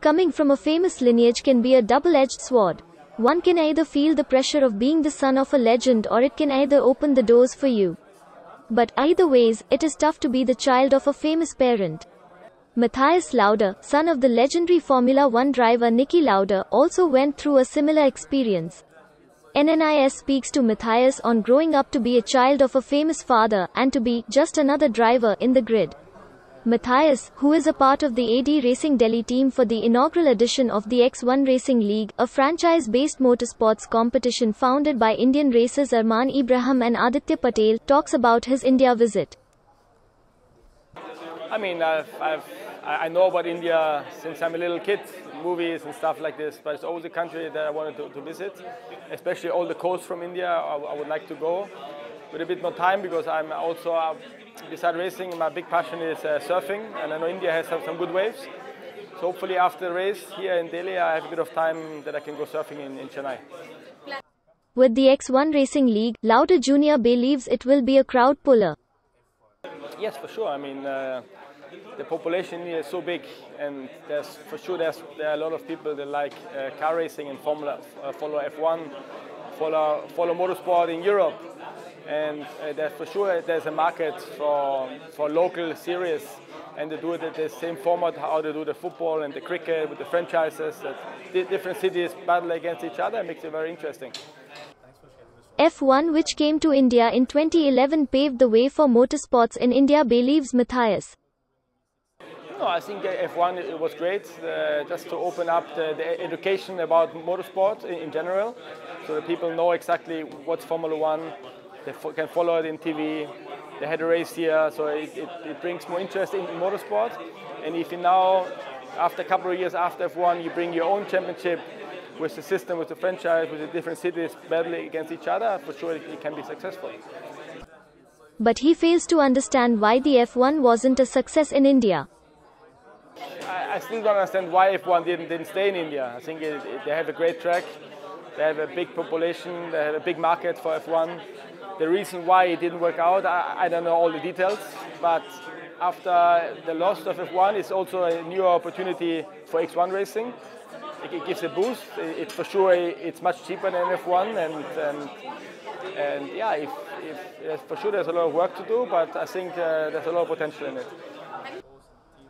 Coming from a famous lineage can be a double edged sword. One can either feel the pressure of being the son of a legend or it can either open the doors for you. But either ways, it is tough to be the child of a famous parent. Mathias Lauda, son of the legendary Formula One driver Niki Lauda, also went through a similar experience. NNIS speaks to Mathias on growing up to be a child of a famous father and to be just another driver in the grid. Mathias, who is a part of the AD Racing Delhi team for the inaugural edition of the X1 Racing League, a franchise-based motorsports competition founded by Indian racers Armaan Ebrahim and Aditya Patel, talks about his India visit. I mean, I've, I've, I know about India since I'm a little kid, movies and stuff like this, but it's always a country that I wanted to, to visit, especially all the coasts from India. I, I, would like to go with a bit more time because I'm also, uh, beside racing, my big passion is uh, surfing, and I know India has some, some good waves. So hopefully after the race here in Delhi, I have a bit of time that I can go surfing in, in Chennai. With the X1 Racing League, Lauda Jr. believes it will be a crowd puller. Yes, for sure. I mean, uh, the population is so big, and there's for sure there's there are a lot of people that like uh, car racing and Formula, uh, follow F1, follow follow motorsport in Europe, and uh, there's for sure there's a market for for local series, and they do it at the same format how they do the football and the cricket with the franchises. That different cities battle against each other it makes it very interesting. F1 which came to India in 2011 paved the way for motorsports in India believes Mathias. No, I think F1 it was great uh, just to open up the, the, education about motorsport in, in, general, so that people know exactly what's Formula One. They can follow it in TV. They had a race here, so it, it, it brings more interest in, in motorsport. And if you now, after a couple of years after F1, you bring your own championship with the system, with the franchise, with the different cities battling against each other, for sure it, it can be successful. But he fails to understand why the F1 wasn't a success in India. I, I still don't understand why F1 didn't, didn't stay in India. I think it, it, they have a great track, they have a big population, they have a big market for F1. The reason why it didn't work out, I, I don't know all the details, but after the loss of F1, it's also a new opportunity for X1 racing. It, it gives a boost. It, for sure it's much cheaper than F1, and and, and yeah, if, if, for sure there's a lot of work to do, but I think uh, there's a lot of potential in it.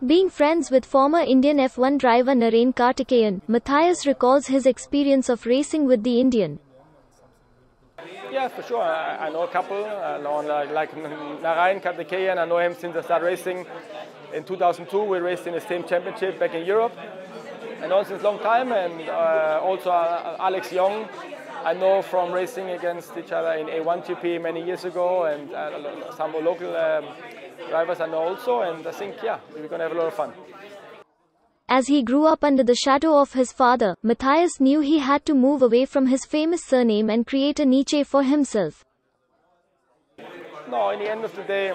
Being friends with former Indian F1 driver Narain Karthikeyan, Mathias recalls his experience of racing with the Indian. Yeah, for sure. I, I know a couple. I know like, like Narain Karthikeyan. I know him since I started racing in 2002. We raced in the same championship back in Europe. I know since a long time. And uh, also uh, Alex Yoong. I know from racing against each other in A1GP many years ago, and uh, some local um, drivers I know also, and I think, yeah, we're going to have a lot of fun. As he grew up under the shadow of his father, Mathias knew he had to move away from his famous surname and create a niche for himself. No, in the end of the day,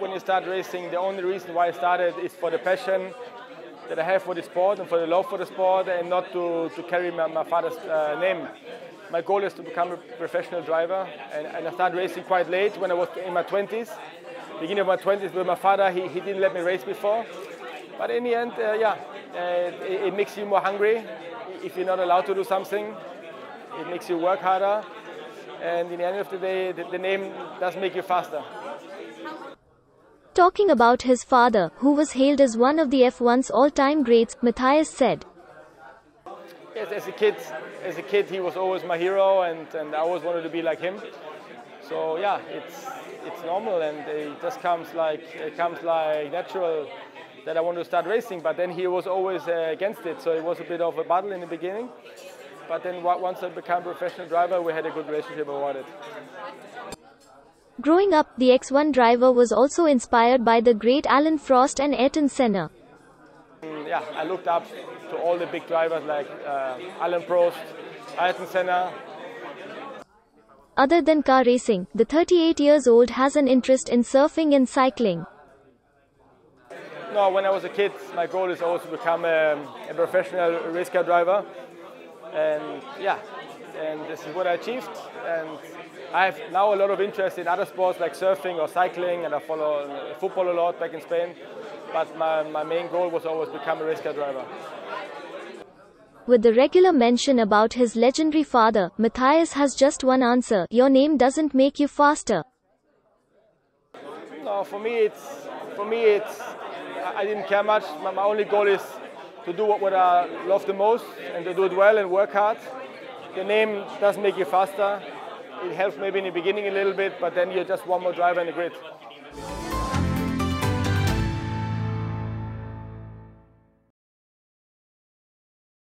when you start racing, the only reason why I started is for the passion that I have for the sport and for the love for the sport and not to, to carry my, my father's uh, name. My goal is to become a professional driver and, and I started racing quite late when I was in my 20s beginning of my 20s with my father. He, he didn't let me race before. But in the end, uh, yeah, Uh, it, it, makes you more hungry. If you're not allowed to do something, it makes you work harder. And in the end of the day, the, the name does make you faster. Talking about his father, who was hailed as one of the F1's all-time greats, Mathias said. Yes, as a kid, as a kid, he was always my hero, and, and I always wanted to be like him. So yeah, it's it's normal and it just comes like it comes like natural that I want to start racing. But then he was always uh, against it, so it was a bit of a battle in the beginning. But then once I became a professional driver, we had a good relationship about it. Growing up, the X1 driver was also inspired by the great Alain Prost and Ayrton Senna. Mm, yeah, I looked up to all the big drivers like uh, Alain Prost, Ayrton Senna, other than car racing, the 38 years old has an interest in surfing and cycling. No, when I was a kid, my goal is always to become a, a professional race car driver. And yeah, and this is what I achieved. And I have now a lot of interest in other sports like surfing or cycling, and I follow uh, football a lot back in Spain. But my, my main goal was always to become a race car driver. With the regular mention about his legendary father, Mathias has just one answer your name doesn't make you faster. No, for me it's for me it's I didn't care much. My, my only goal is to do what, what I love the most and to do it well and work hard. The name does make you faster. It helps maybe in the beginning a little bit, but then you're just one more driver in the grid.